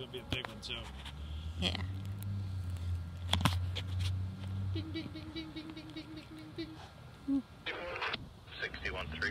gonna be a big one too. Yeah. Bing, bing, bing, bing, bing, bing, bing, bing, bing, bing. 61 3.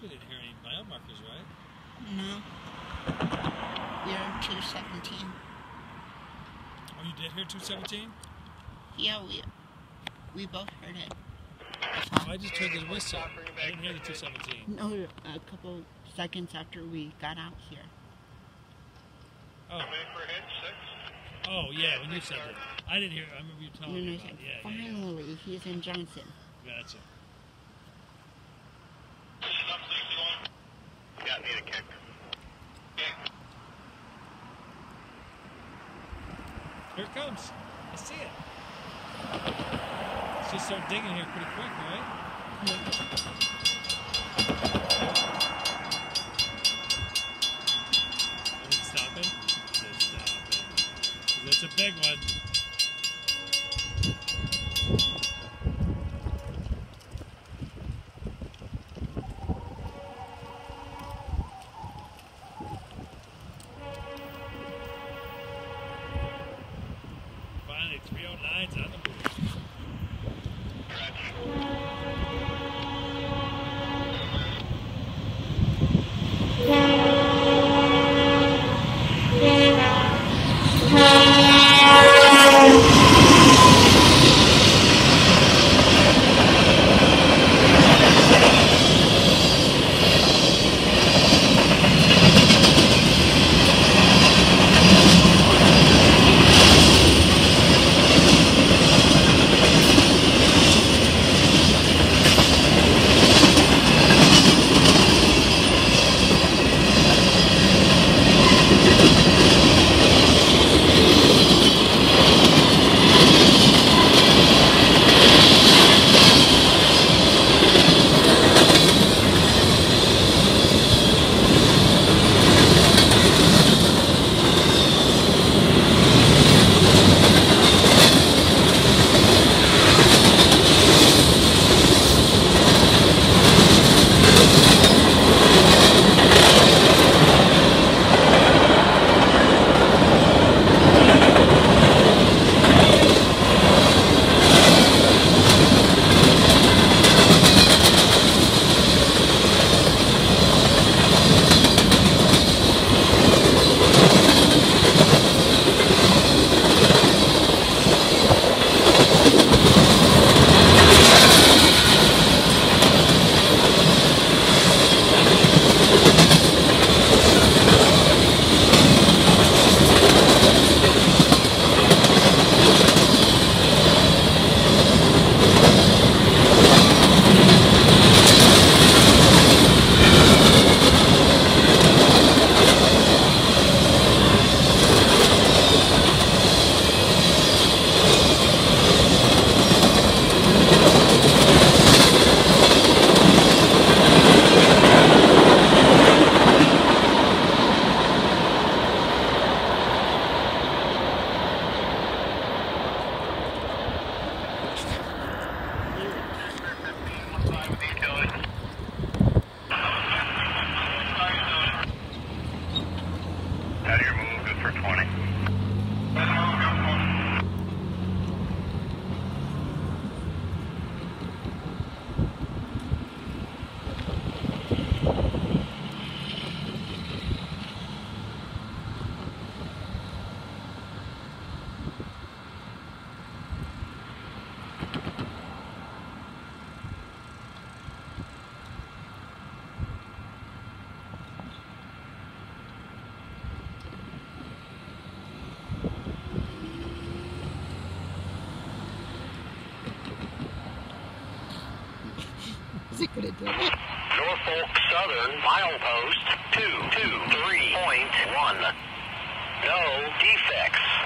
We didn't hear any mile markers, right? No. We're 217. Oh, you did hear 217? Yeah, we we both heard it. Oh, I just heard the whistle. I didn't hear the 217. No, a couple seconds after we got out here. Oh, Wait for hit, six. oh yeah, when you said that. I didn't hear. I remember you telling me about it. Yeah, yeah, finally, he's in Johnson. Gotcha. Stop 61. Yeah, need a kick. Here it comes. I see it. Let's just start digging here pretty quick, right? Is it stopping? It's stopping. It's a big one. Finally, 309's on the move. Do it? Norfolk Southern milepost 223.1. No defects.